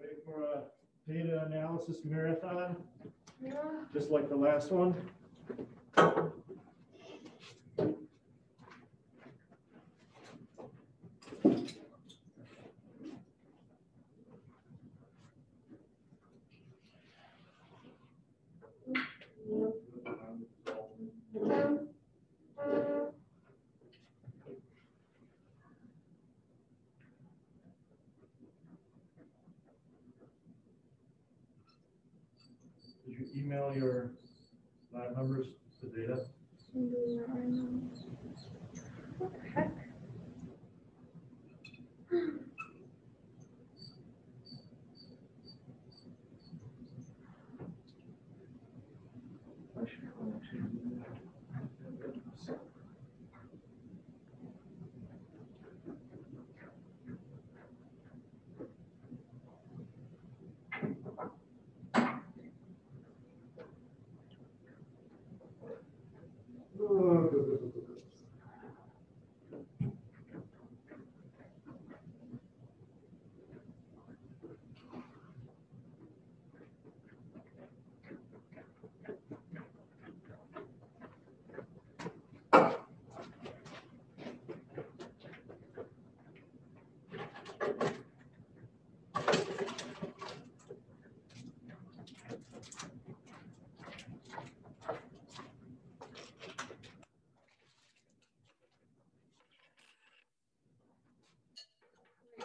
Ready for a data analysis marathon, Yeah. just like the last one? Did you email your lab members the data? I'm doing that right now. What the heck?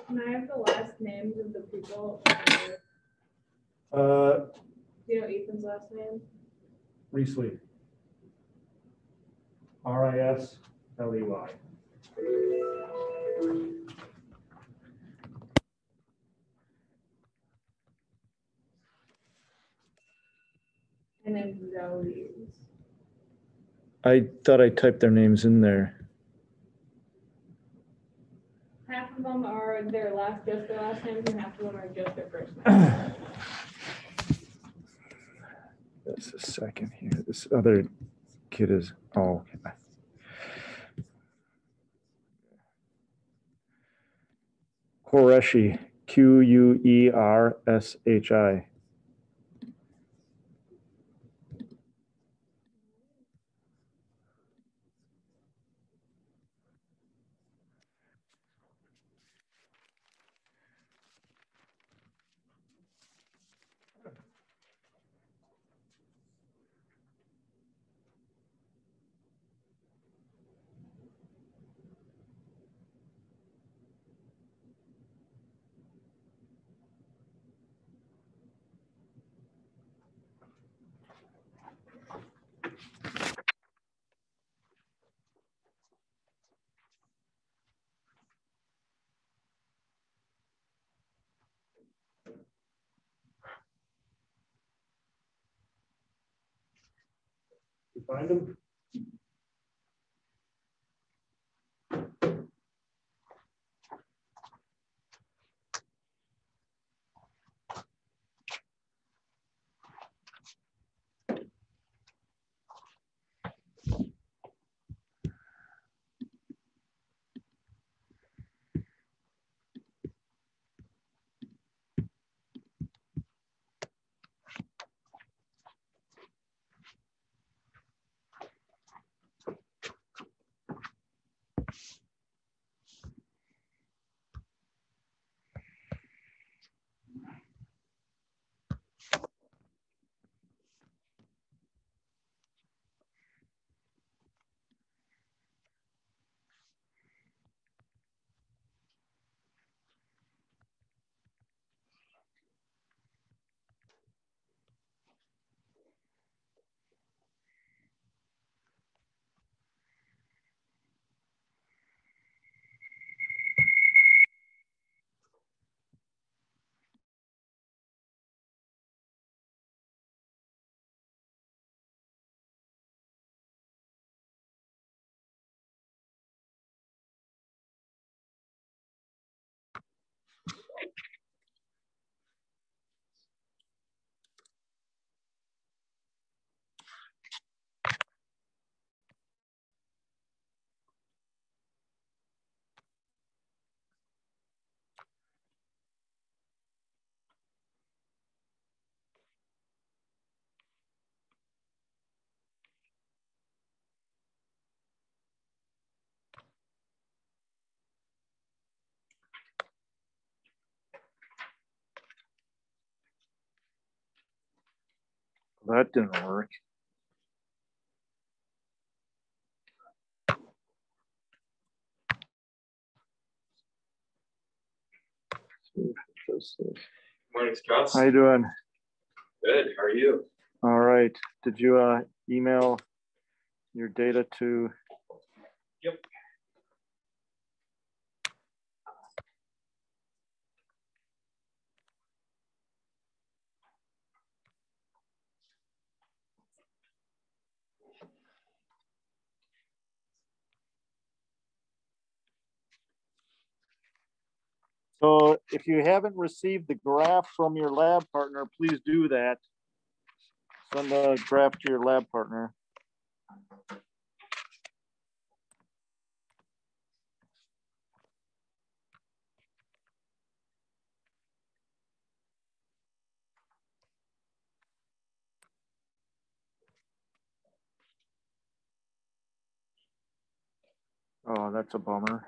Can I have the last names of the people? Uh, you know Ethan's last name? Risley. R I S L E Y. And Zoe's. I thought I typed their names in there. Half of them are their last, just their last names, and half of them are just their first names. That's a second here. This other kid is, oh. okay. Qureshi, Q U E R S H I. find them? That didn't work. Morning, Strauss. How you doing? Good. How are you? All right. Did you uh, email your data to? Yep. So if you haven't received the graph from your lab partner, please do that. Send a graph to your lab partner. Oh, that's a bummer.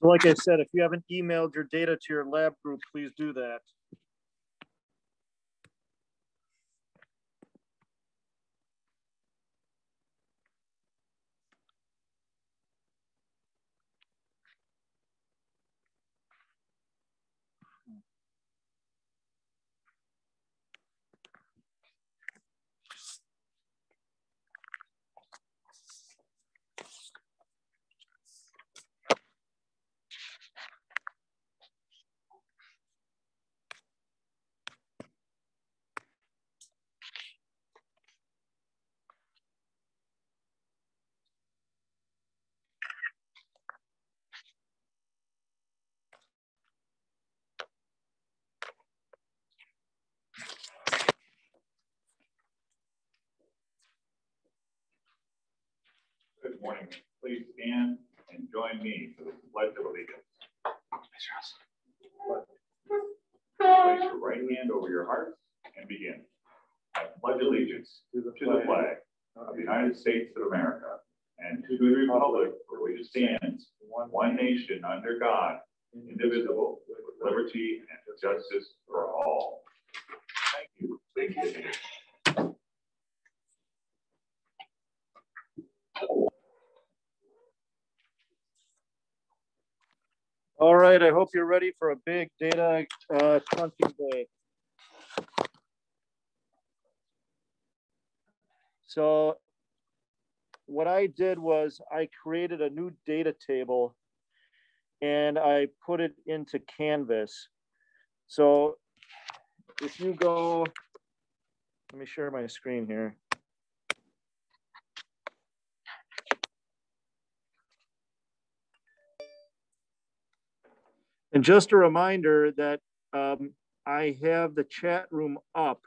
So like I said, if you haven't emailed your data to your lab group, please do that. Good morning. Please stand and join me for the pledge of allegiance. Place your right hand over your heart and begin. I pledge allegiance to the flag of the United States of America and to the republic for which it stands, one nation under God, indivisible, with liberty and justice for all. Thank you. Thank you. All right, I hope you're ready for a big data uh, crunching day. So what I did was I created a new data table and I put it into Canvas. So if you go, let me share my screen here. And just a reminder that um, I have the chat room up,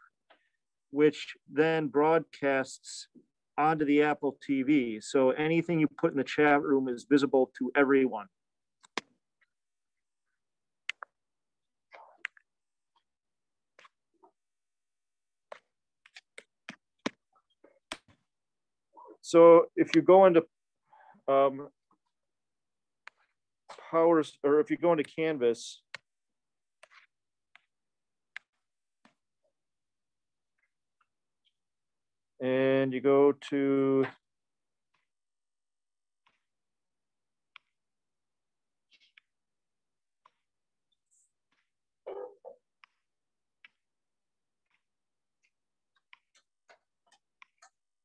which then broadcasts onto the Apple TV. So anything you put in the chat room is visible to everyone. So if you go into um, powers, or if you go into Canvas, and you go to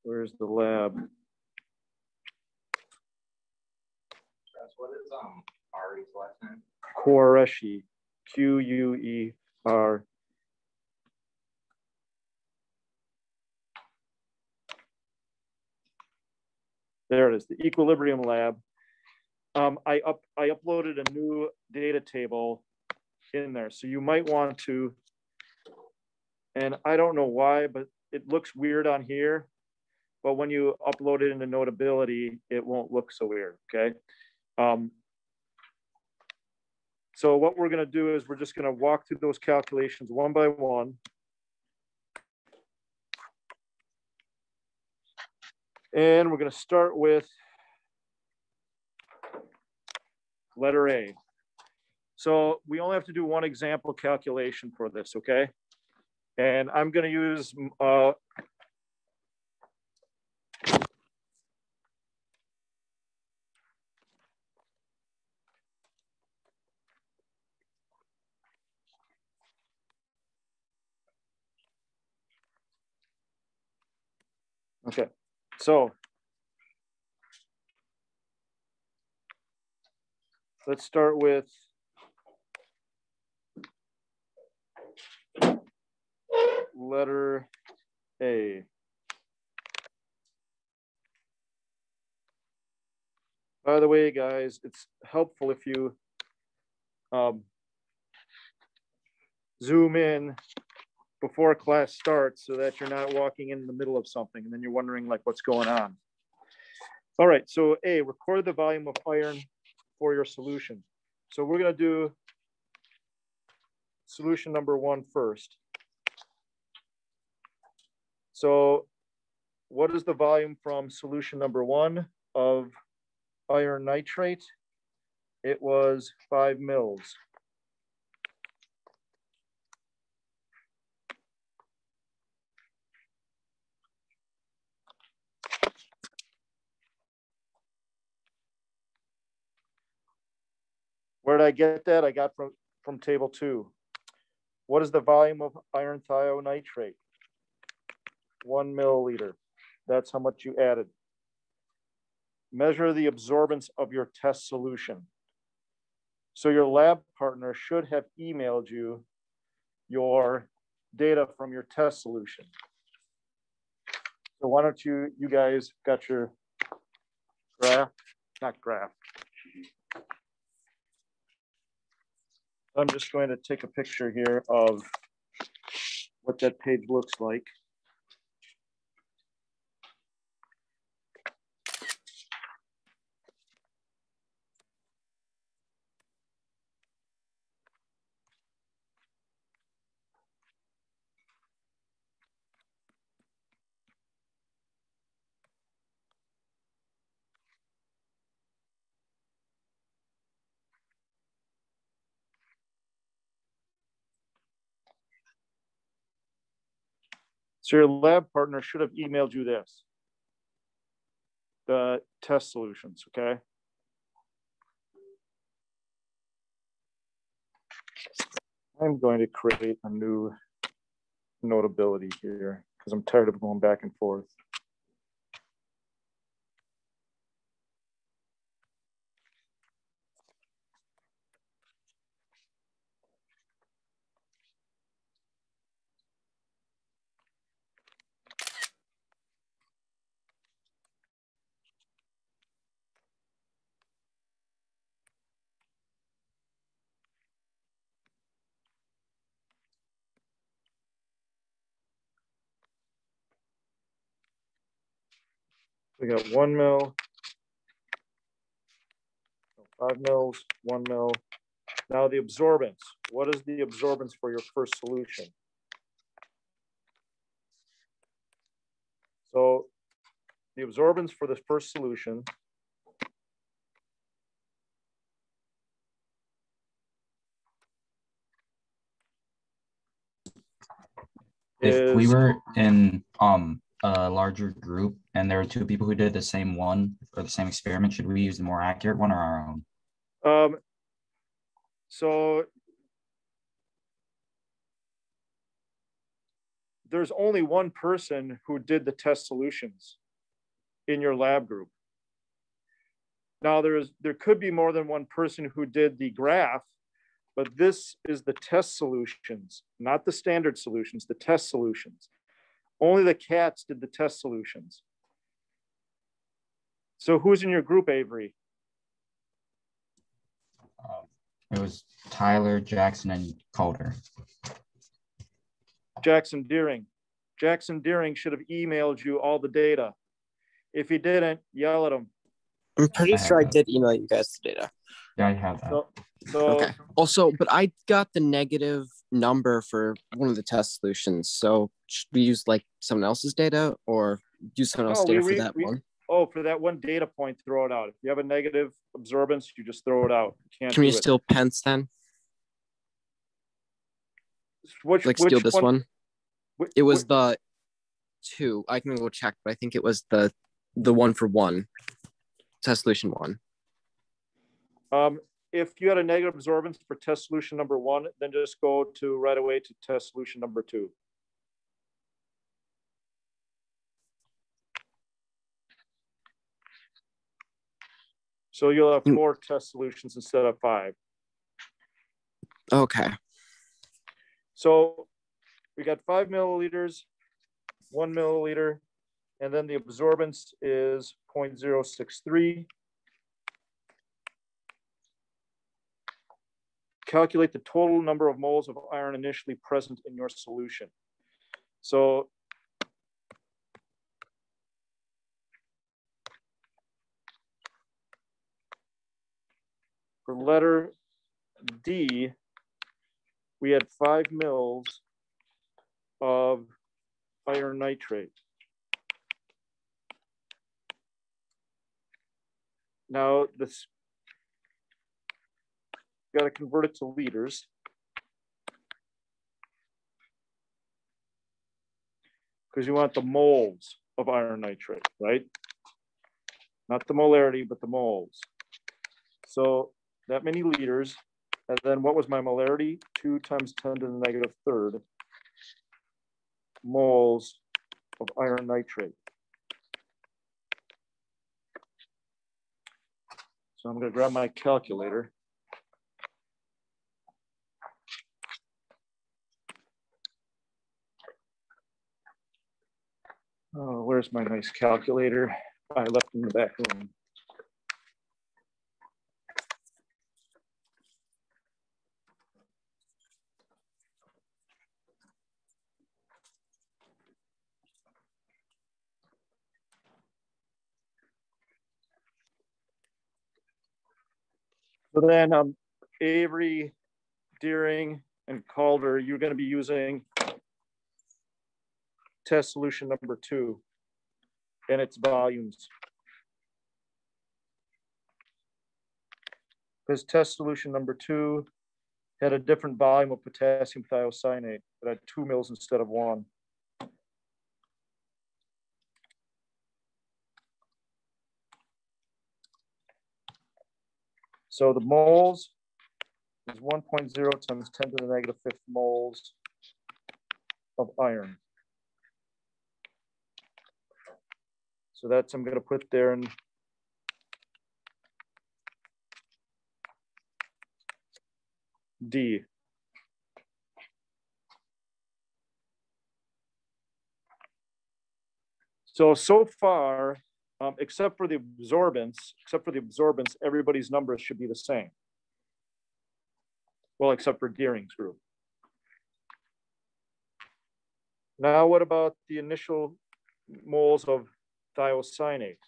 where's the lab? Strauss, what is um Ari's last name? Qureshi, Q U E R. There it is, the Equilibrium Lab. Um, I up, I uploaded a new data table in there, so you might want to And I don't know why, but it looks weird on here. But when you upload it into Notability, it won't look so weird, okay? Um, so what we're gonna do is we're just gonna walk through those calculations one by one. And we're gonna start with letter A. So we only have to do one example calculation for this, okay? And I'm gonna use, uh, Okay, so. Let's start with. Letter A. By the way, guys, it's helpful if you um, zoom in before class starts so that you're not walking in the middle of something and then you're wondering like what's going on. All right, so A, record the volume of iron for your solution. So we're gonna do solution number one first. So what is the volume from solution number one of iron nitrate? It was five mils. Where did I get that? I got from, from table two. What is the volume of iron thionnitrate? One milliliter. That's how much you added. Measure the absorbance of your test solution. So your lab partner should have emailed you your data from your test solution. So why don't you, you guys got your graph, not graph, I'm just going to take a picture here of what that page looks like. So your lab partner should have emailed you this. The test solutions, okay? I'm going to create a new notability here because I'm tired of going back and forth. We got one mil. Five mils, one mil. Now the absorbance. What is the absorbance for your first solution? So the absorbance for the first solution If we were in um a larger group and there were two people who did the same one or the same experiment, should we use the more accurate one or our own? Um, so there's only one person who did the test solutions in your lab group. Now there's, there could be more than one person who did the graph, but this is the test solutions, not the standard solutions, the test solutions. Only the cats did the test solutions. So who's in your group, Avery? Um, It was Tyler, Jackson, and Calder. Jackson Deering. Jackson Deering should have emailed you all the data. If he didn't, yell at him. I'm pretty I sure I that. did email you guys the data. Yeah, I have that. So, so Okay. Also, but I got the negative number for one of the test solutions. So should we use like someone else's data or use someone else's No, we data for that we- one? oh, for that one data point, throw it out. If you have a negative absorbance, you just throw it out. You Can't Can we it. steal pence then? Which, Like which steal this one? Wh- It was the two. I can go check, but I think it was the the one for one. Test solution one. Um, if you had a negative absorbance for test solution number one, then just go to right away to test solution number two. So you'll have Mm. four test solutions instead of five. Okay. So we got five milliliters, one milliliter, and then the absorbance is 0.063. Calculate the total number of moles of iron initially present in your solution. So for letter D, we had five mils of iron nitrate. Now this, got to convert it to liters. Because you want the moles of iron nitrate, right? Not the molarity, but the moles. So that many liters, and then what was my molarity? Two times ten to the negative third moles of iron nitrate. So I'm gonna grab my calculator. Oh, where's my nice calculator? I left in the back room. So then um, Avery, Deering, and Calder, you're gonna be using test solution number two and its volumes. Because test solution number two had a different volume of potassium thiocyanate, it had two mils instead of one. So the moles is one point zero times ten to the negative fifth moles of iron. So that's, I'm gonna put there in D. So, so far, um, except for the absorbance, except for the absorbance, everybody's numbers should be the same. Well, except for Deering's group. Now, what about the initial moles of thiocyanate?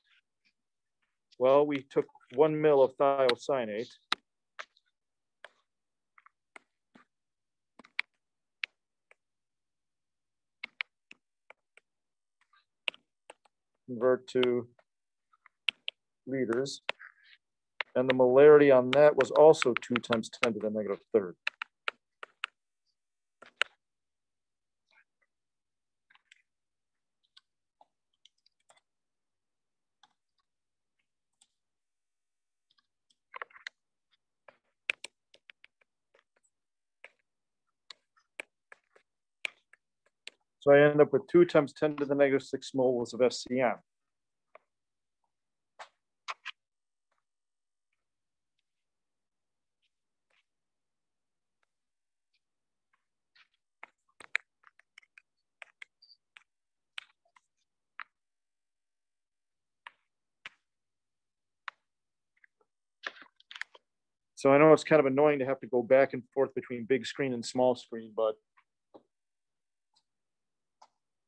Well, we took one mil of thiocyanate. Convert to liters. And the molarity on that was also two times ten to the negative third. So I end up with two times ten to the negative six moles of SCN. So I know it's kind of annoying to have to go back and forth between big screen and small screen, but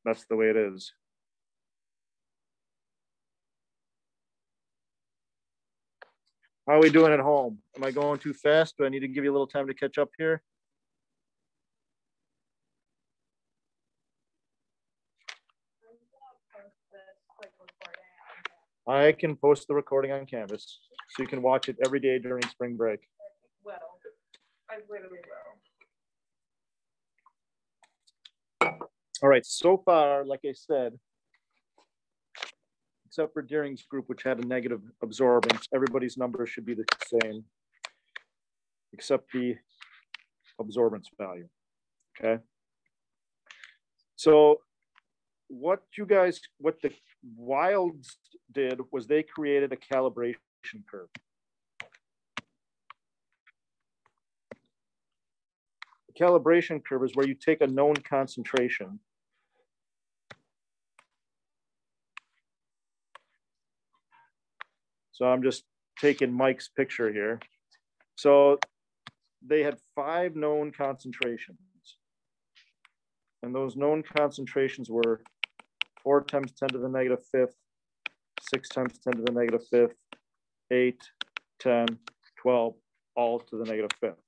that's the way it is. How are we doing at home? Am I going too fast? Do I need to give you a little time to catch up here? I can post the recording on Canvas, so you can watch it every day during spring break. Well, I literally will. All right, so far, like I said, except for Deering's group, which had a negative absorbance, everybody's numbers should be the same, except the absorbance value, okay? So what you guys, what the Wilds did was they created a calibration curve. The calibration curve is where you take a known concentration So I'm just taking Mike's picture here. So they had five known concentrations. And those known concentrations were four times 10 to the negative fifth, six times 10 to the negative fifth, eight, 10, 12, all to the negative fifth.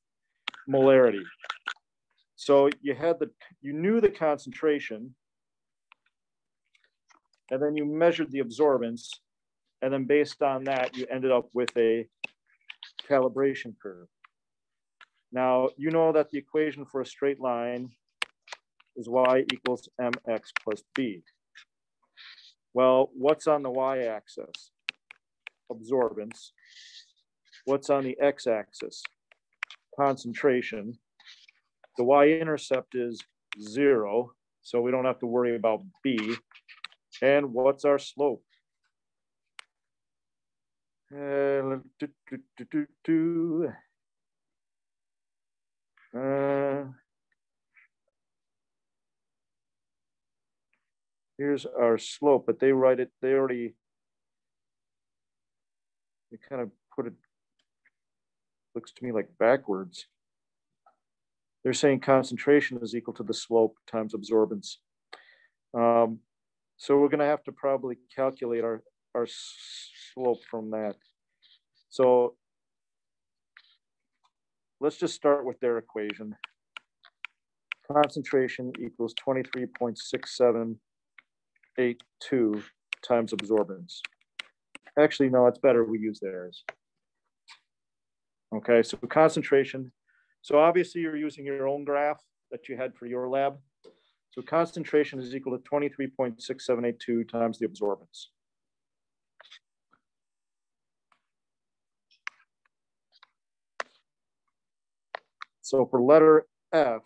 Molarity. So you had the, you knew the concentration, and then you measured the absorbance, and then based on that, you ended up with a calibration curve. Now, you know that the equation for a straight line is y equals mx plus b. Well, what's on the y-axis? Absorbance. What's on the x-axis? Concentration. The y-intercept is zero, so we don't have to worry about b. And what's our slope? Uh, here's our slope, but they write it, they already, they kind of put it, looks to me like backwards. They're saying concentration is equal to the slope times absorbance. Um, so we're gonna have to probably calculate our, our slope from that. So let's just start with their equation. Concentration equals 23.6782 times absorbance. Actually, no, it's better we use theirs. Okay, so concentration. So obviously you're using your own graph that you had for your lab. So concentration is equal to 23.6782 times the absorbance. So for letter F,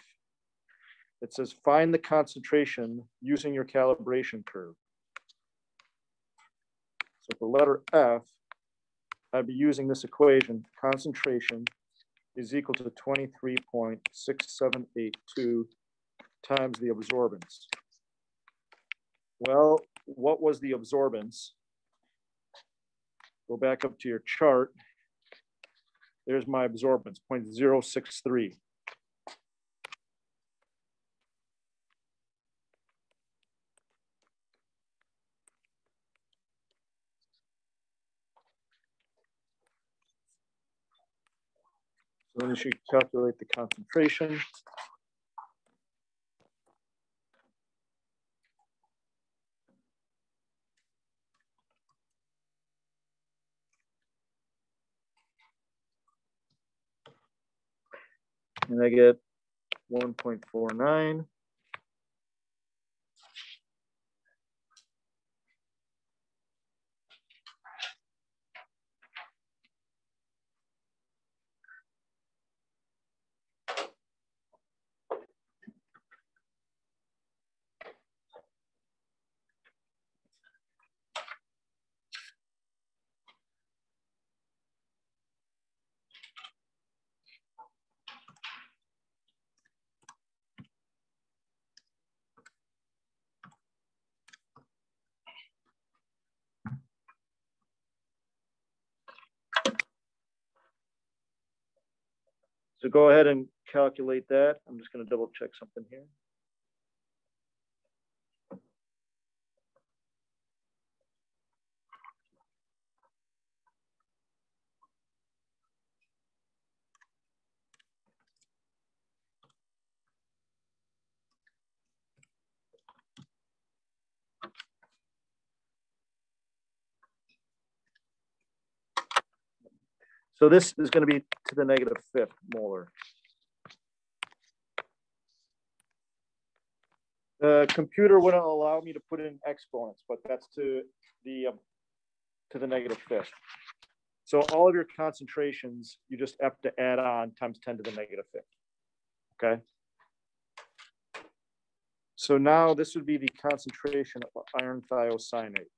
it says find the concentration using your calibration curve. So for letter F, I'd be using this equation, concentration is equal to 23.6782 times the absorbance. Well, what was the absorbance? Go back up to your chart. There's my absorbance, 0.063. So then you should calculate the concentration. And I get 1.49. So go ahead and calculate that. I'm just going to double check something here. So this is gonna be to the negative fifth molar. The computer wouldn't allow me to put in exponents, but that's to the, um, to the negative fifth. So all of your concentrations, you just have to add on times ten to the negative fifth. Okay? So now this would be the concentration of iron thiocyanate.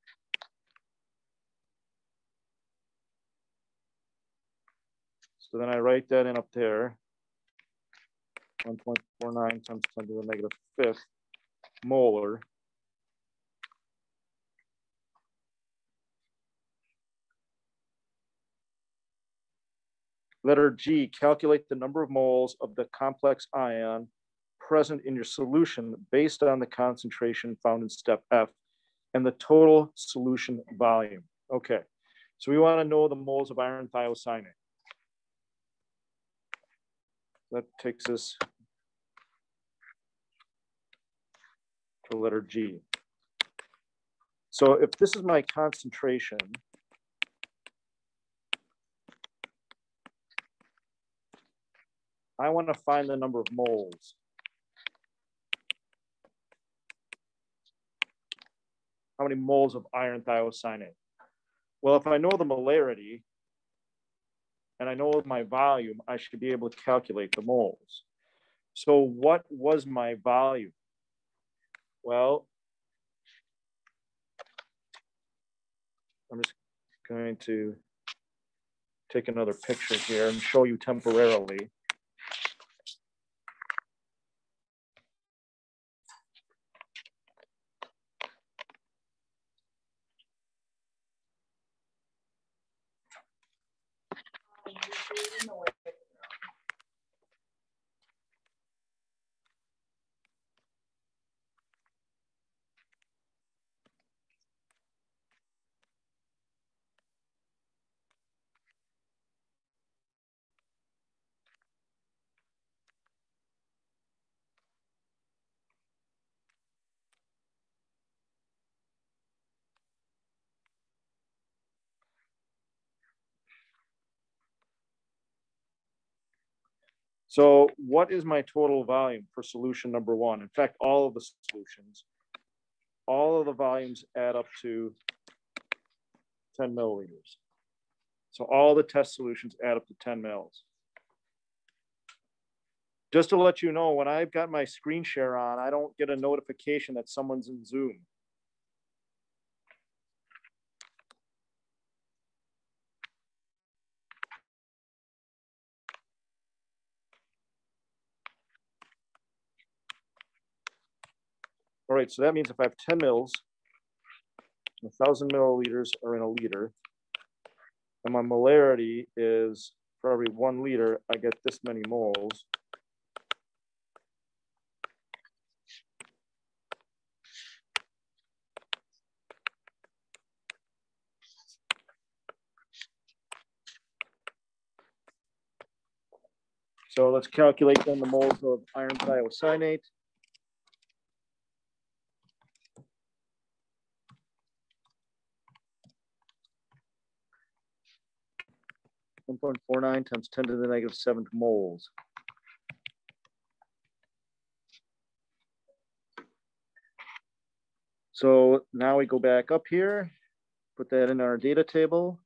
So then I write that in up there. One point four nine times ten to the negative fifth molar. Letter G, calculate the number of moles of the complex ion present in your solution based on the concentration found in step F and the total solution volume. Okay, so we want to know the moles of iron thiocyanate. That takes us to letter G. So if this is my concentration, I want to find the number of moles. How many moles of iron thiocyanate? Well, if I know the molarity and I know my volume, I should be able to calculate the moles. So what was my volume? Well, I'm just going to take another picture here and show you temporarily. So what is my total volume for solution number one? In fact, all of the solutions, all of the volumes add up to 10 milliliters. So all the test solutions add up to 10 mils. Just to let you know, when I've got my screen share on, I don't get a notification that someone's in Zoom. Right, so that means if I have 10 mils, a thousand milliliters are in a liter. And my molarity is for every one liter, I get this many moles. So let's calculate then the moles of iron thiocyanate. One point four nine times ten to the negative seventh moles. So now we go back up here, put that in our data table.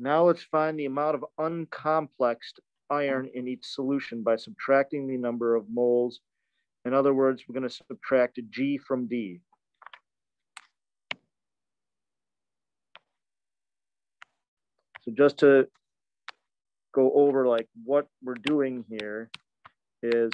Now let's find the amount of uncomplexed iron in each solution by subtracting the number of moles. In other words, we're going to subtract G from D. So just to go over like what we're doing here is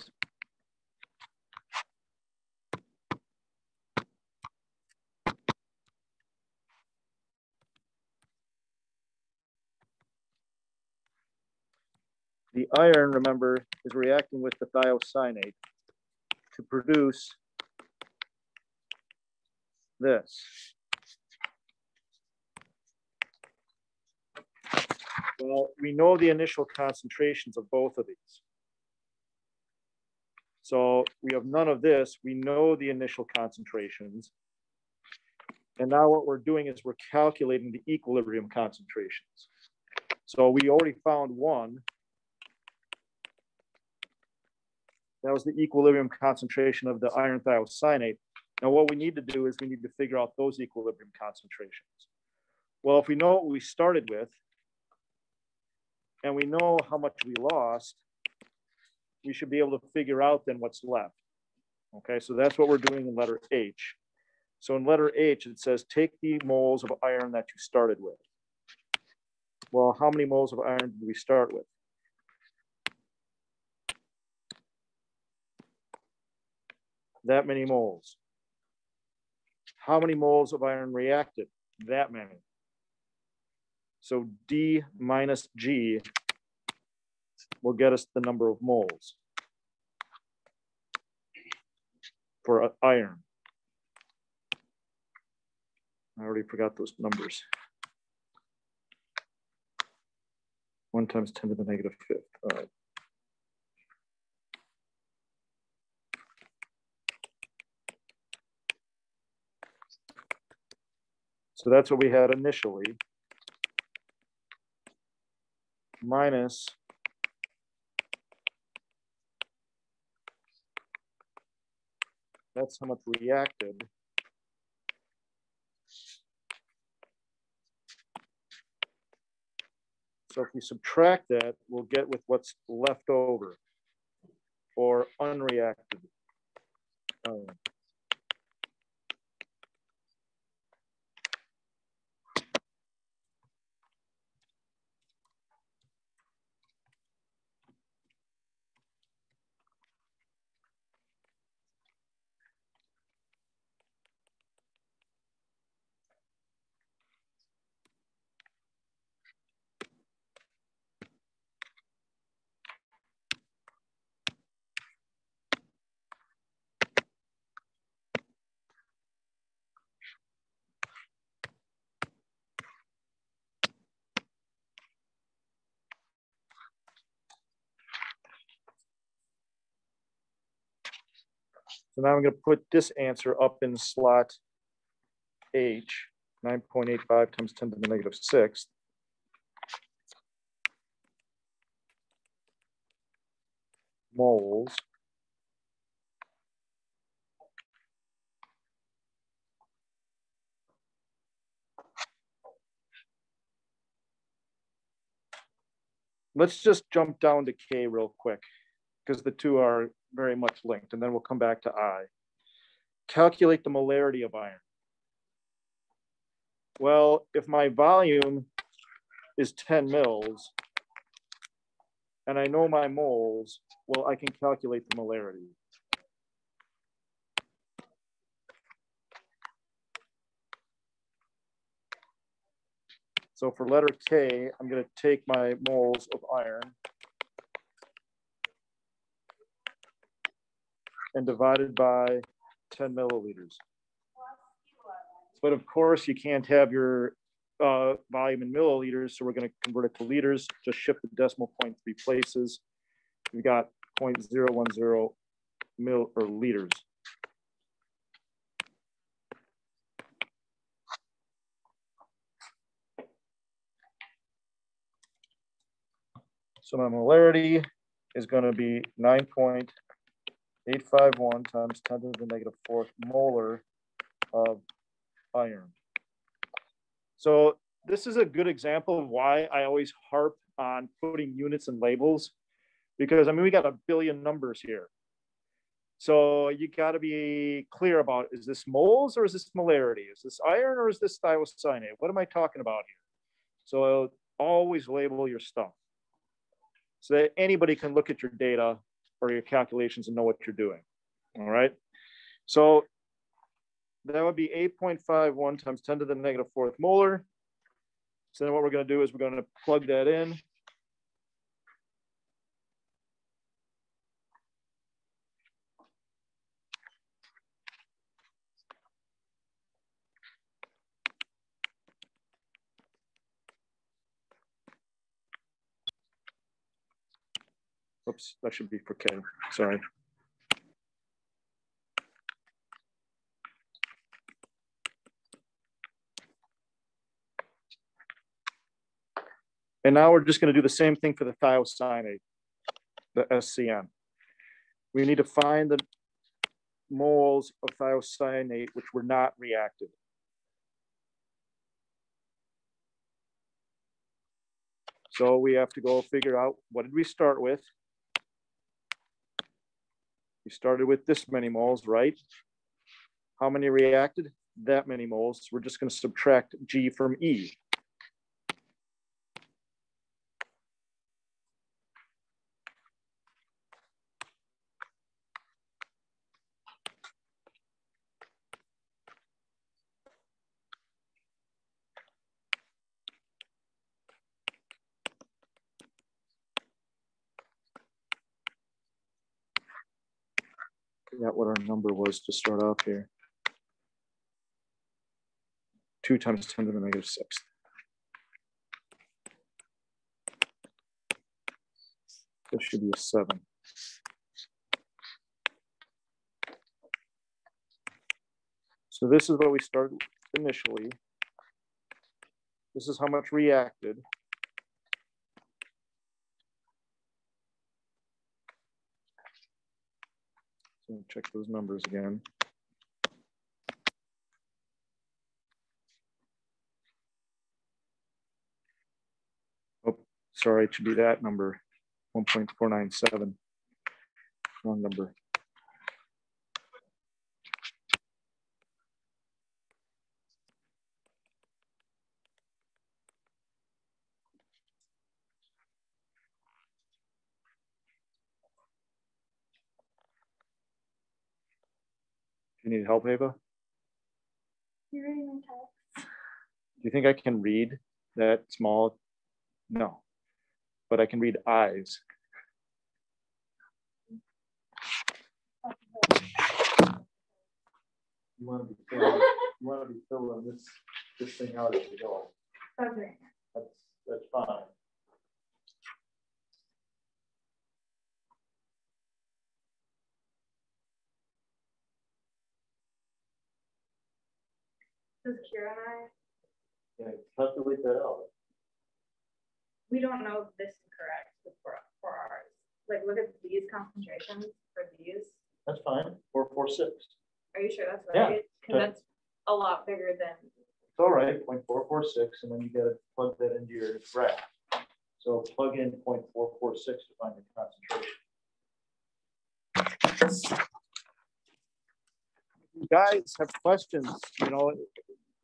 the iron, remember, is reacting with the thiocyanate to produce this. Well, we know the initial concentrations of both of these. So we have none of this. We know the initial concentrations. And now what we're doing is we're calculating the equilibrium concentrations. So we already found one. That was the equilibrium concentration of the iron thiocyanate. Now what we need to do is we need to figure out those equilibrium concentrations. Well, if we know what we started with, and we know how much we lost, we should be able to figure out then what's left. Okay, so that's what we're doing in letter H. So in letter H, it says, take the moles of iron that you started with. Well, how many moles of iron did we start with? That many moles. How many moles of iron reacted? That many. So D minus G will get us the number of moles for uh, iron. I already forgot those numbers. One times 10 to the negative fifth. All right. So that's what we had initially. Minus that's how much reacted. So if we subtract that, we'll get with what's left over or unreacted. iron. So now I'm gonna put this answer up in slot H, nine point eight five times ten to the negative sixth. Moles. Let's just jump down to K real quick, because the two are very much linked, and then we'll come back to I. Calculate the molarity of iron. Well, if my volume is 10 mils, and I know my moles, well, I can calculate the molarity. So for letter K, I'm going to take my moles of iron and divided by 10 milliliters. But of course, you can't have your uh, volume in milliliters, so we're going to convert it to liters. Just shift the decimal point three places. We've got 0.010 mil or liters. So my molarity is going to be 9.851 times 10 to the negative fourth molar of iron. So this is a good example of why I always harp on putting units and labels because I mean, we got a billion numbers here. So you got to be clear about, is this moles or is this molarity? Is this iron or is this thiocyanate? What am I talking about here? So always label your stuff so that anybody can look at your data or your calculations and know what you're doing. All right. So that would be 8.51 times 10 to the negative fourth molar. So then what we're going to do is we're going to plug that in. Oops, that should be for Ken, sorry. And now we're just gonna do the same thing for the thiocyanate, the SCN. We need to find the moles of thiocyanate which were not reacted. So we have to go figure out, what did we start with? We started with this many moles, right? How many reacted? That many moles. We're just gonna subtract G from E. Forgot what our number was to start off here. Two times ten to the negative sixth. This should be a seven. So this is what we started initially. This is how much reacted. Check those numbers again. Oh, sorry, it should be that number, one point four nine seven. Wrong number. Need help, Ava? You read my text. Do you think I can read that small? No, but I can read eyes. You want to be filling, you want to be filling this, this thing out as you go. Okay. That's, that's fine. Does Kira and I, Yeah, calculate that out. we don't know if this is correct for, for ours. Like, look at these concentrations for these. That's fine, four, four, six. Are you sure that's right? Yeah. right? Cause that's a lot bigger than, It's all right, 0.446, and then you gotta plug that into your graph. So plug in 0.446 to find the concentration. You Guys have questions, you know,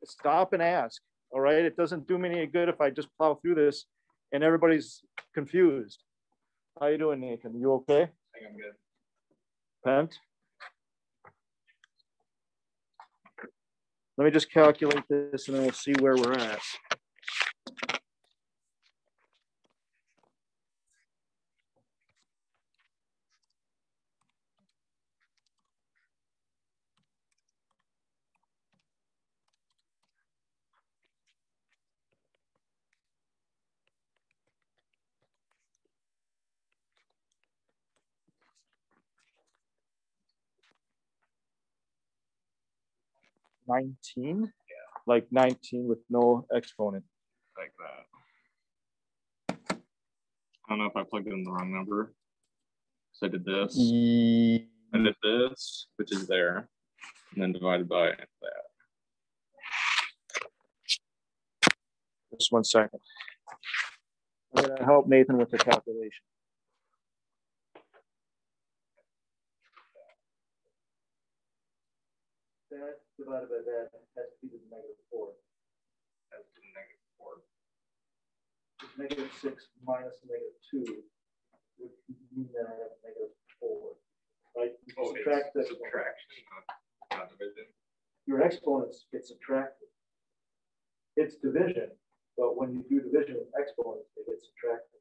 stop and ask, all right? It doesn't do me any good if I just plow through this and everybody's confused. How you doing, Nathan? You okay? I think I'm good. Pent? Let me just calculate this and then we'll see where we're at. Nineteen? Like nineteen with no exponent. Like that. I don't know if I plugged in the wrong number. So I did this, Ye- I did this, which is there, and then divided by that. Just one second. I'm gonna help Nathan with the calculation. Divided by that has to be the negative four. That's the negative four. Negative six minus negative two would mean that I have negative four. Right? You Oh, Subtract one. subtraction, not- not division. Your exponents get subtracted. It's division, but when you do division with exponents, it gets subtracted.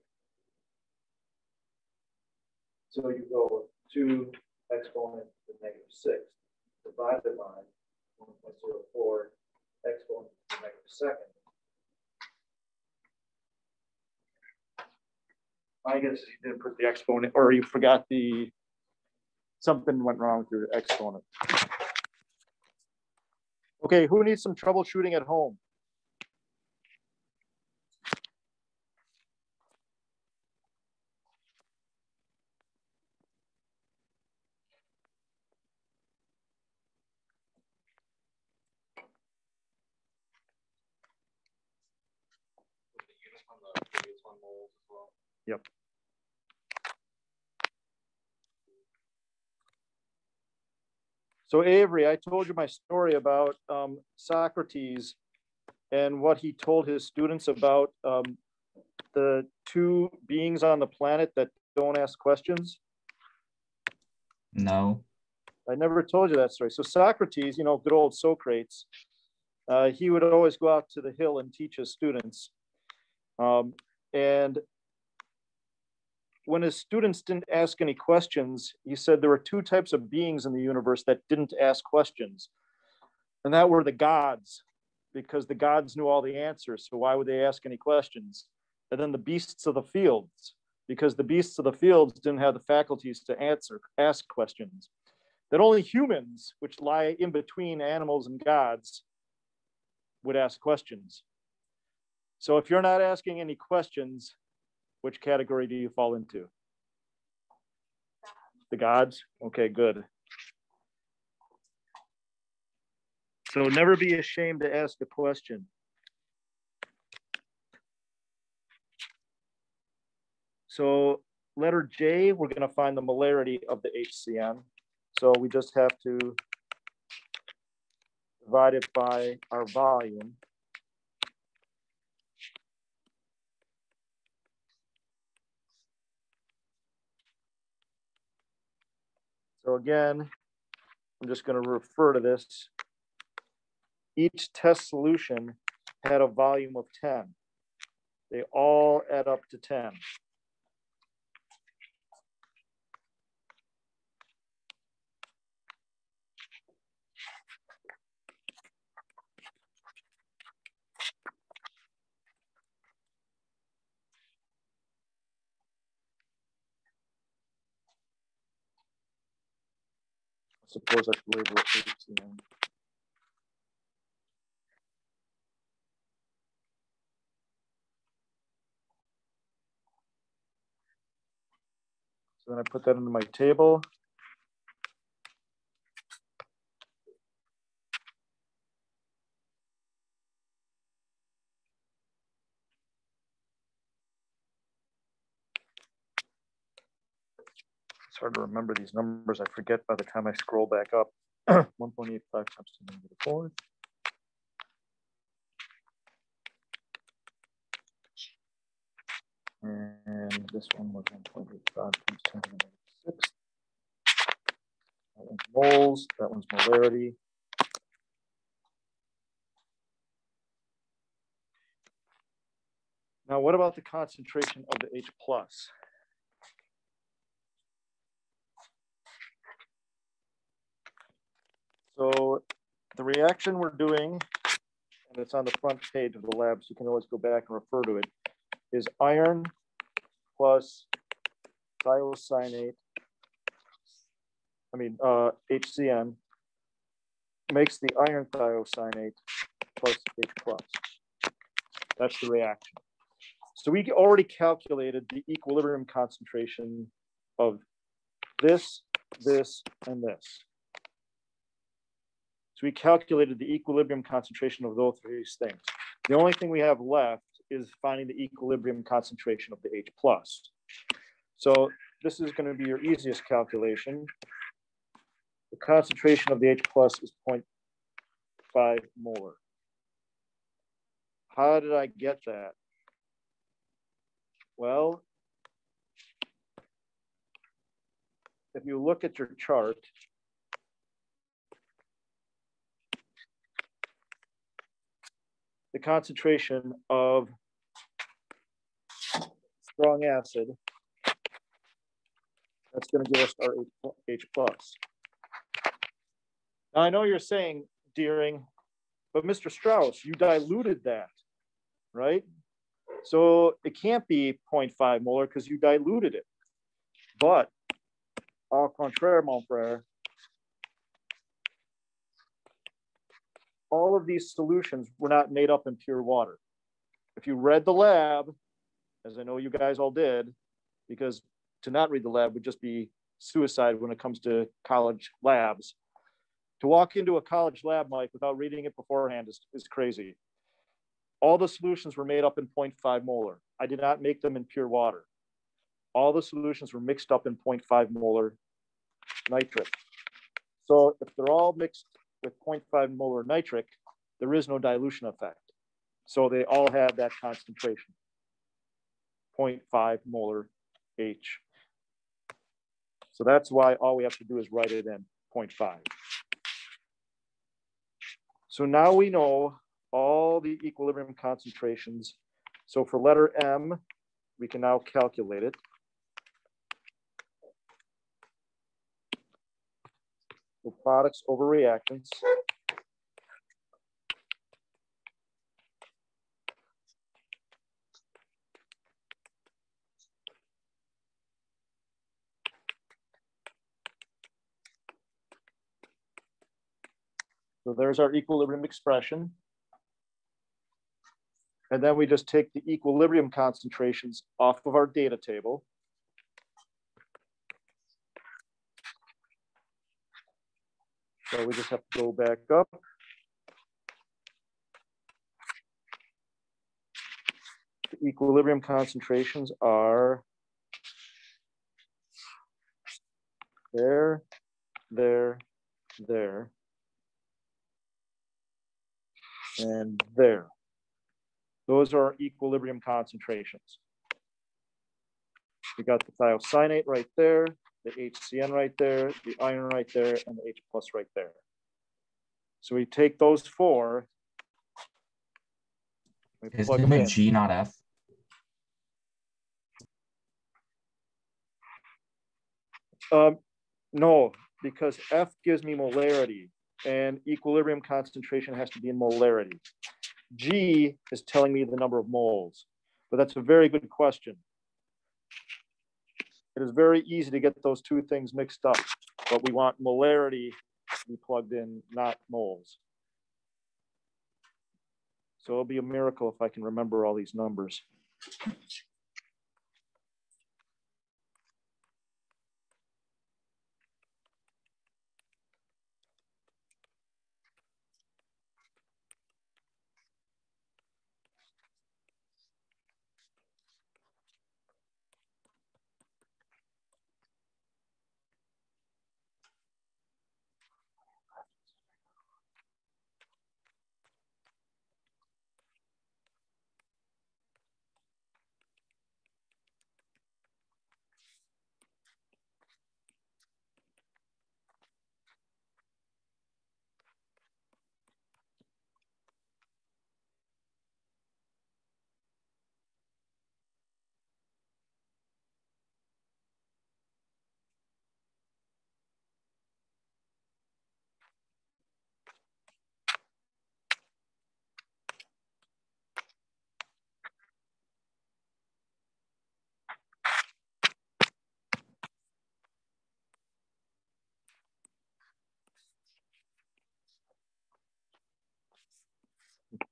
So you go two exponent to negative six, divided by one point zero four exponent to negative second. I guess you didn't put the exponent, or you forgot the, something went wrong with your exponent. Okay, who needs some troubleshooting at home? Yep. So Avery, I told you my story about um, Socrates and what he told his students about um, the two beings on the planet that don't ask questions. No. I never told you that story. So Socrates, you know, good old Socrates, uh, he would always go out to the hill and teach his students. Um, and when his students didn't ask any questions, he said there were two types of beings in the universe that didn't ask questions. And that were the gods, because the gods knew all the answers. So why would they ask any questions? And then the beasts of the fields, because the beasts of the fields didn't have the faculties to answer, ask questions. That only humans, which lie in between animals and gods, would ask questions. So if you're not asking any questions, which category do you fall into? The gods? Okay, good. So never be ashamed to ask a question. So letter J, we're going to find the molarity of the HCN. So we just have to divide it by our volume. So again, I'm just going to refer to this. Each test solution had a volume of 10. They all add up to 10. Suppose I should label it HCN. So then I put that into my table. Hard to remember these numbers. I forget by the time I scroll back up. 1.85 times 10 to the fourth. And this one was 1.85 times 10 to the sixth. That one's moles, that one's molarity. Now, what about the concentration of the H plus? So the reaction we're doing, and it's on the front page of the lab, so you can always go back and refer to it, is iron plus thiocyanate, I mean, uh, HCN, makes the iron thiocyanate plus H plus. That's the reaction. So we already calculated the equilibrium concentration of this, this, and this. So we calculated the equilibrium concentration of those three things. The only thing we have left is finding the equilibrium concentration of the H plus. So this is going to be your easiest calculation. The concentration of the H plus is 0.5 molar. How did I get that? Well, if you look at your chart, the concentration of strong acid, that's going to give us our H plus. Now I know you're saying, Deering, but Mr. Strauss, you diluted that, right? So it can't be 0.5 molar because you diluted it. But au contraire, mon frere, all of these solutions were not made up in pure water. If you read the lab, as I know you guys all did, because to not read the lab would just be suicide when it comes to college labs. To walk into a college lab, Mike, without reading it beforehand is, is crazy. All the solutions were made up in 0.5 molar. I did not make them in pure water. All the solutions were mixed up in 0.5 molar nitric. So if they're all mixed with 0.5 molar nitric, there is no dilution effect. So they all have that concentration, 0.5 molar H. So that's why all we have to do is write it in 0.5. So now we know all the equilibrium concentrations. So for letter M, we can now calculate it. So products over reactants. So there's our equilibrium expression. And then we just take the equilibrium concentrations off of our data table. So we just have to go back up. The equilibrium concentrations are there, there, there, and there. Those are equilibrium concentrations. We got the thiocyanate right there, the HCN right there, the iron right there, and the H plus right there. So we take those four. Is it. G, not F? Um, no, because F gives me molarity and equilibrium concentration has to be in molarity. G is telling me the number of moles, but that's a very good question. It is very easy to get those two things mixed up, but we want molarity to be plugged in, not moles. So it'll be a miracle if I can remember all these numbers.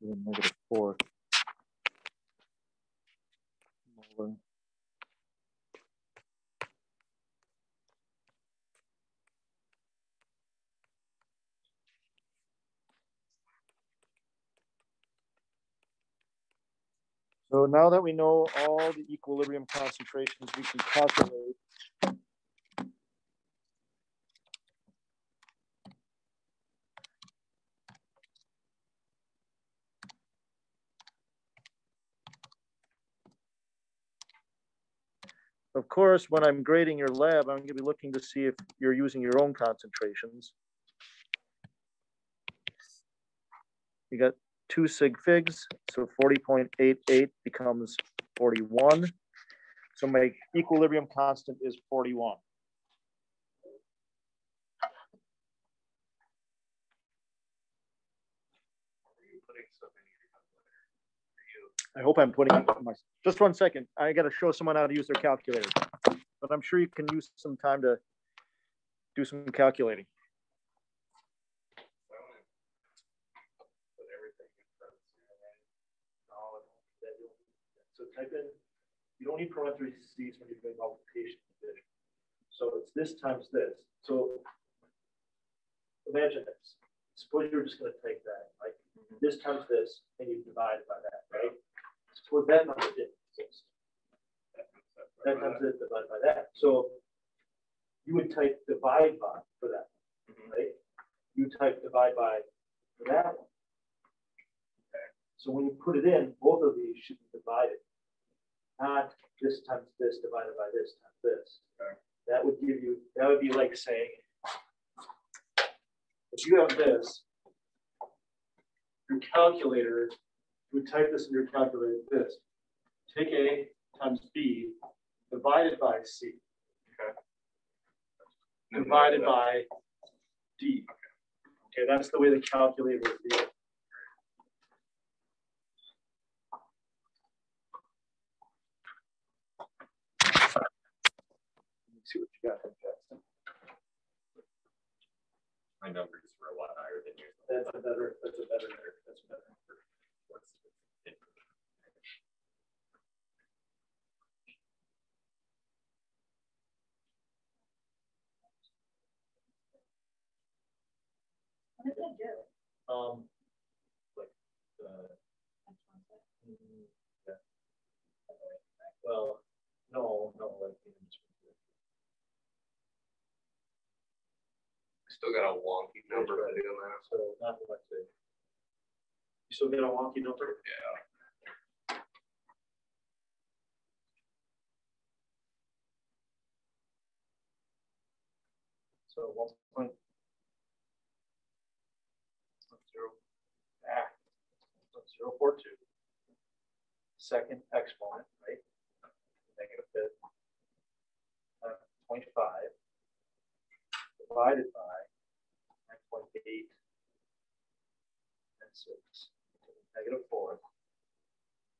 Negative four. Molar. So now that we know all the equilibrium concentrations, we can calculate Of course, when I'm grading your lab, I'm gonna be looking to see if you're using your own concentrations. You got two sig figs, so forty point eight eight becomes forty-one. So my equilibrium constant is forty-one. I hope I'm putting, it in my, just one second. I gotta show someone how to use their calculator. But I'm sure you can use some time to do some calculating. Put everything in parentheses, right? All of that you'll- So type in, you don't need parentheses when you're doing multiplication. division. So it's this times this, so imagine this, suppose you're just gonna take that, like, mm-hmm. this times this, and you divide by that, right? Suppose that number didn't exist. That times it divided by that, so you would type divide by for that, mm-hmm. right? You type divide by for that one. So when you put it in, both of these should be divided. Not this times this divided by this times this. That would give you, that would be like saying, if you have this, your calculator, you would type this in your calculator, this. Take A times B divided by C, divided by D. Okay, that's the way the calculator would be. Let me See what you got Jackson. My numbers were a lot higher than yours. That's a better, that's a better, that's a better. number. What's- What did they do? Um, like, uh, mm, yeah. Well, no, no, like. Still got a wonky number to do that. So not much. to- You still get a wonky number? Yeah. So one point. one Zero, ah, four two. Second exponent, right? Negative fifth. Uh, point five. Divided by nine point eight. And six, to the negative.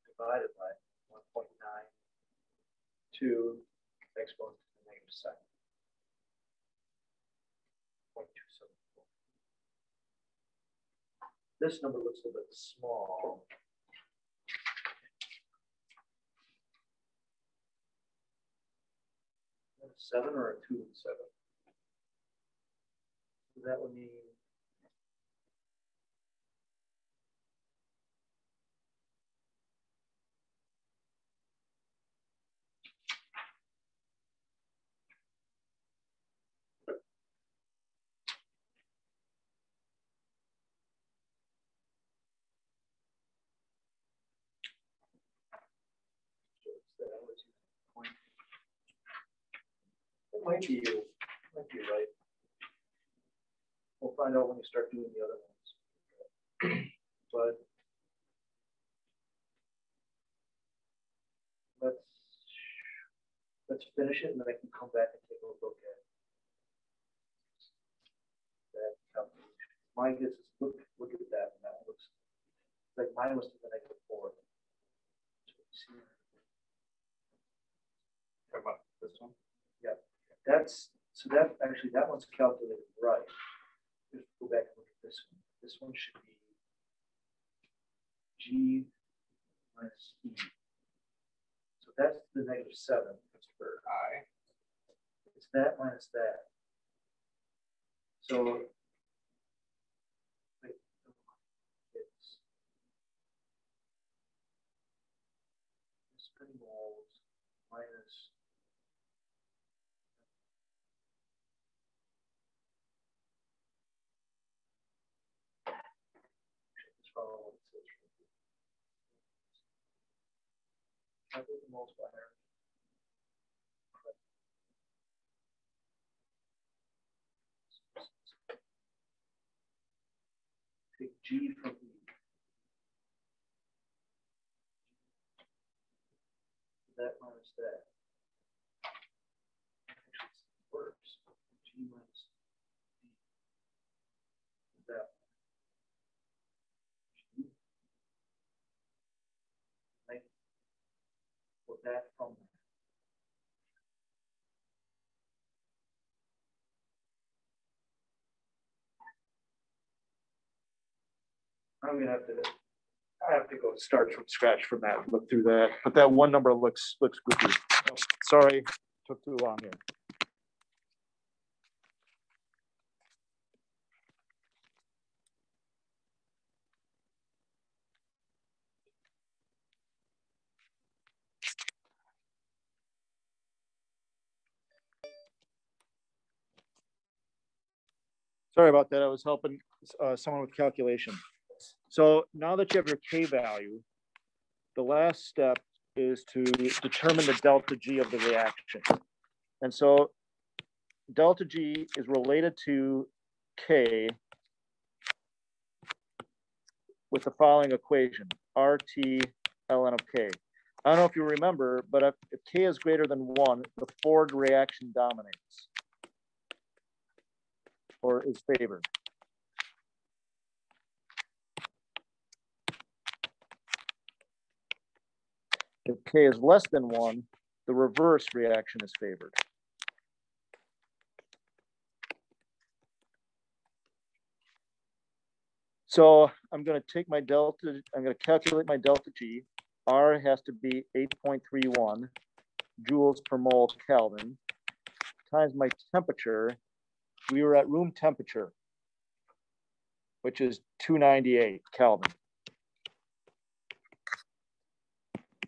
Divided by one point nine. Two, exponent to the negative second. Point two seven four. This number looks a little bit small. Seven or a two and seven? That would mean. It might be you, might be right. We'll find out when you start doing the other ones. But. Let's, let's finish it and then I can come back and take a look at. That calculation. Mine gets, look, look at that, and that looks, like mine was to the negative four. How about this one? That's, so that, actually, that one's calculated right. Just go back and look at this one. This one should be G minus E. So that's the negative seven. That's for I. It's that minus that. So. wait, It's. Spin moles minus. Just follow what it says. The multiplier. Take G from E. That minus that. Actually, it's worse. G minus D. That. G that from. I'm gonna have to, I have to go start from scratch from that, look through that, but that one number looks, looks goofy. Sorry, took too long here. Sorry about that. I was helping uh, someone with calculation. So now that you have your K value, the last step is to determine the delta G of the reaction. And so delta G is related to K with the following equation, RT ln of K. I don't know if you remember, but if, if K is greater than one, the forward reaction dominates or is favored. If K is less than one, the reverse reaction is favored. So I'm going to take my delta, I'm going to calculate my delta G. R has to be 8.31 joules per mole Kelvin times my temperature. We were at room temperature, which is 298 Kelvin.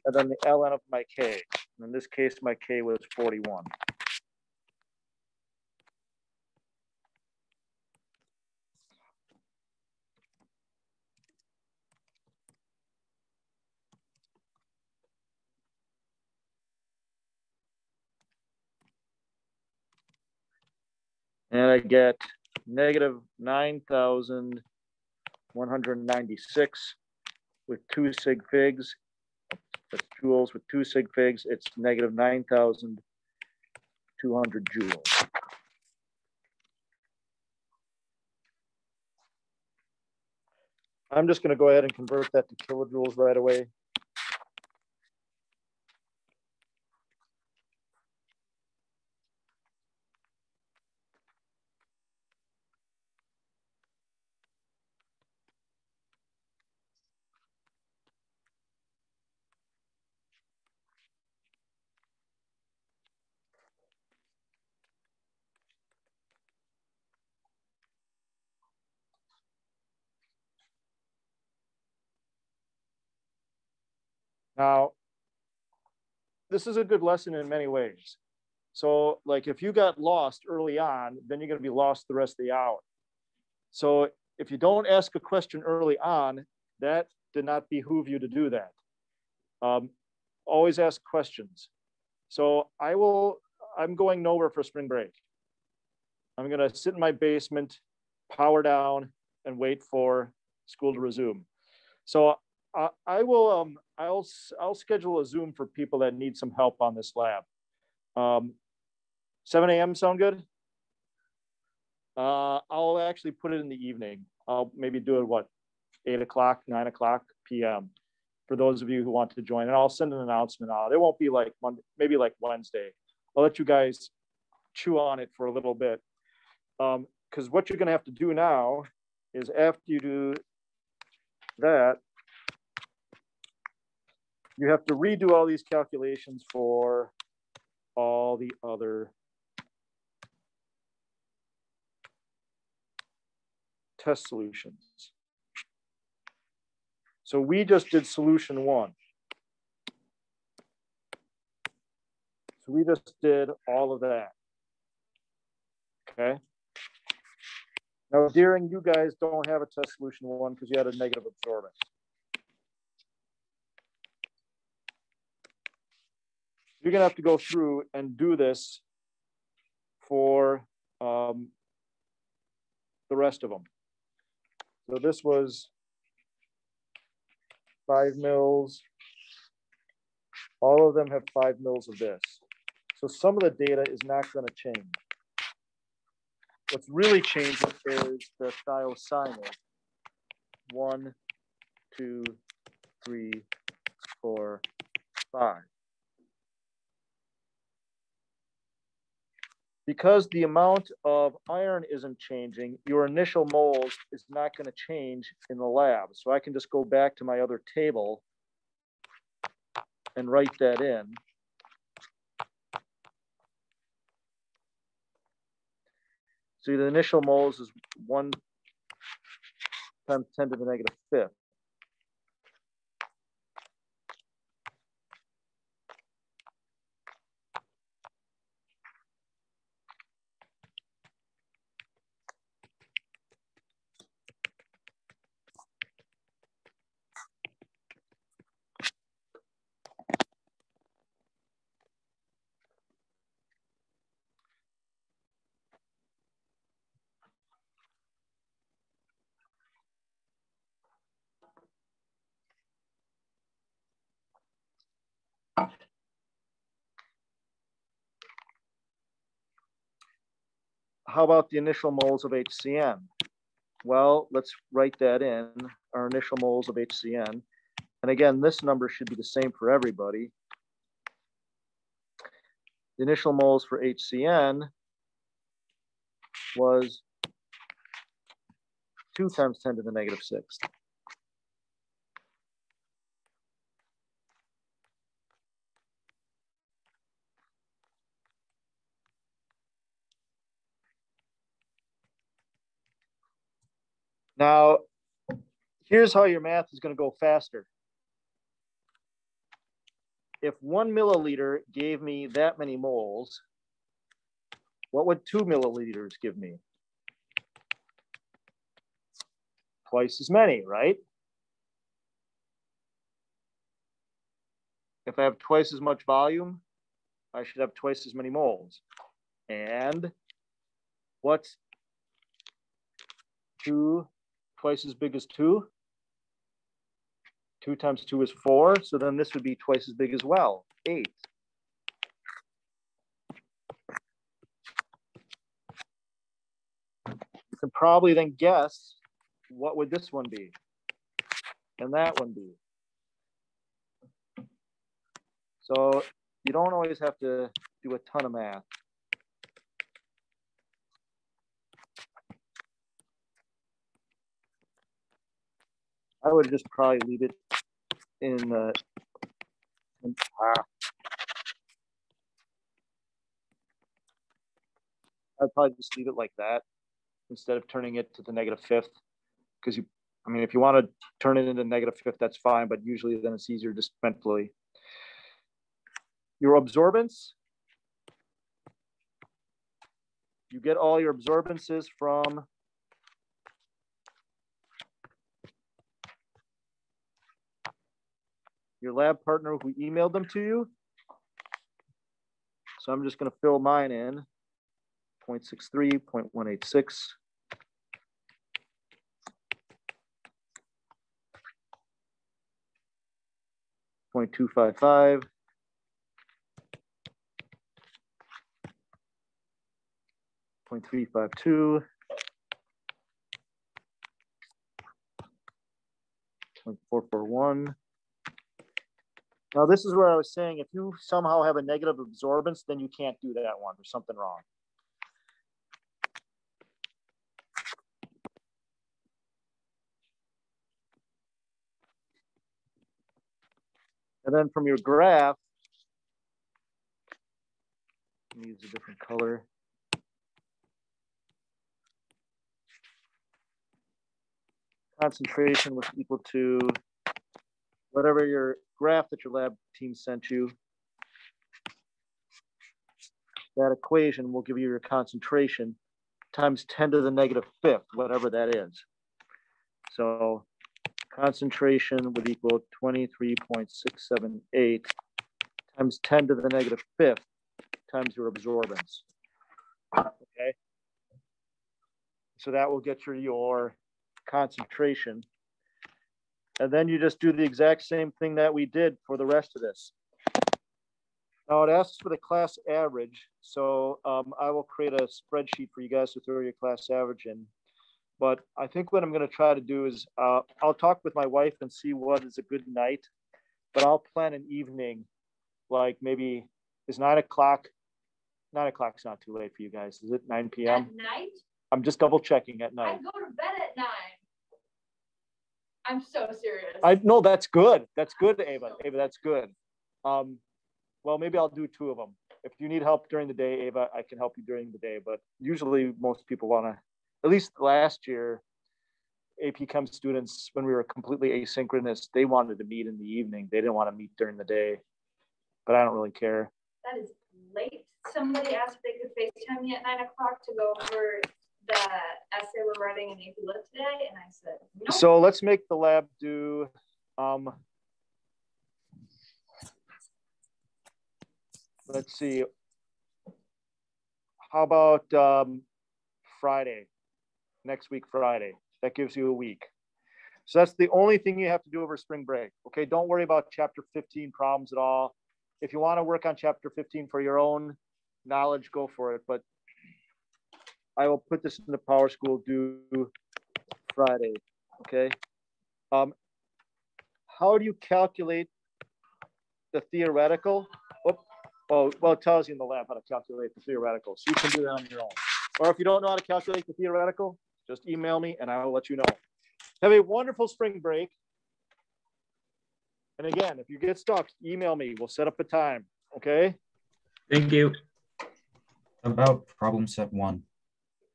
And then the ln of my K. In this case, my K was 41. And I get negative 9,196 with two sig figs. That's joules with two sig figs. It's negative 9,200 joules. I'm just going to go ahead and convert that to kilojoules right away. Now, this is a good lesson in many ways. So like if you got lost early on, then you're gonna be lost the rest of the hour. So if you don't ask a question early on, that did not behoove you to do that. Um, always ask questions. So I will, I'm going nowhere for spring break. I'm gonna sit in my basement, power down and wait for school to resume. So I, I will, um, I'll, I'll schedule a Zoom for people that need some help on this lab. Um, 7 a.m. sound good? Uh, I'll actually put it in the evening. I'll maybe do it what, eight o'clock, nine o'clock PM for those of you who want to join. And I'll send an announcement out. It won't be like Monday, maybe like Wednesday. I'll let you guys chew on it for a little bit. Um, because what you're gonna have to do now is after you do that, you have to redo all these calculations for all the other test solutions. So we just did solution one. So we just did all of that. Okay. Now, Deering, you guys don't have a test solution one because you had a negative absorbance. You're gonna have to go through and do this for um, the rest of them. So this was five mils. All of them have five mils of this. So some of the data is not going to change. What's really changing is the thiocyanate. One, two, three, four, five. Because the amount of iron isn't changing, your initial moles is not going to change in the lab. So I can just go back to my other table and write that in. So the initial moles is one times 10 to the negative fifth. How about the initial moles of SCN? Well, let's write that in, our initial moles of SCN. And again, this number should be the same for everybody. The initial moles for SCN was two times 10 to the negative six. Now, here's how your math is going to go faster. If one milliliter gave me that many moles, what would two milliliters give me? Twice as many, right? If I have twice as much volume, I should have twice as many moles. And what's two twice as big as two. Two times two is four, so then this would be twice as big as well, eight. You can probably then guess what would this one be and that one be. So you don't always have to do a ton of math. I would just probably leave it in, uh, in ah. I'd probably just leave it like that instead of turning it to the negative fifth. Because you, I mean, if you want to turn it into negative fifth, that's fine, but usually then it's easier just mentally. Your absorbance, you get all your absorbances from your lab partner who emailed them to you. So I'm just going to fill mine in 0.63, 0.186. Point two five five. Point three five two. Point four four one. Now, this is where I was saying, if you somehow have a negative absorbance, then you can't do that one. There's something wrong. And then from your graph, use a different color. Concentration was equal to whatever your graph that your lab team sent you. That equation will give you your concentration times 10 to the negative fifth, whatever that is. So concentration would equal 23.678 times 10 to the negative fifth times your absorbance. Okay. So that will get you your concentration and then you just do the exact same thing that we did for the rest of this. Now it asks for the class average. So um, I will create a spreadsheet for you guys to throw your class average in. But I think what I'm going to try to do is uh, I'll talk with my wife and see what is a good night. But I'll plan an evening, like maybe is nine o'clock nine o'clock's not too late for you guys. Is it nine p.m.? At night, I'm just double checking at night. I go to bed at nine. I'm so serious. I, no, that's good. That's good, Ava. Ava, that's good. Um, well, maybe I'll do two of them. If you need help during the day, Ava, I can help you during the day, but usually most people wanna, at least last year, AP Chem students, when we were completely asynchronous, they wanted to meet in the evening. They didn't want to meet during the day. But I don't really care. That is late. Somebody asked if they could FaceTime me at nine o'clock to go over the essay we're writing in AP Lit today, and I said, no. So let's make the lab do, um, let's see. How about, um, Friday, next week, Friday? That gives you a week. So that's the only thing you have to do over spring break. Okay, don't worry about chapter fifteen problems at all. If you want to work on chapter fifteen for your own knowledge, go for it, but I will put this in the Power School due Friday, okay? Um, how do you calculate the theoretical? Oh, oh, well, it tells you in the lab how to calculate the theoretical, so you can do that on your own. Or if you don't know how to calculate the theoretical, just email me and I will let you know. Have a wonderful spring break. And again, if you get stuck, email me. We'll set up a time, okay? Thank you. About problem set one.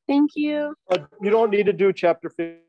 Thank you. But you don't need to do chapter fifteen.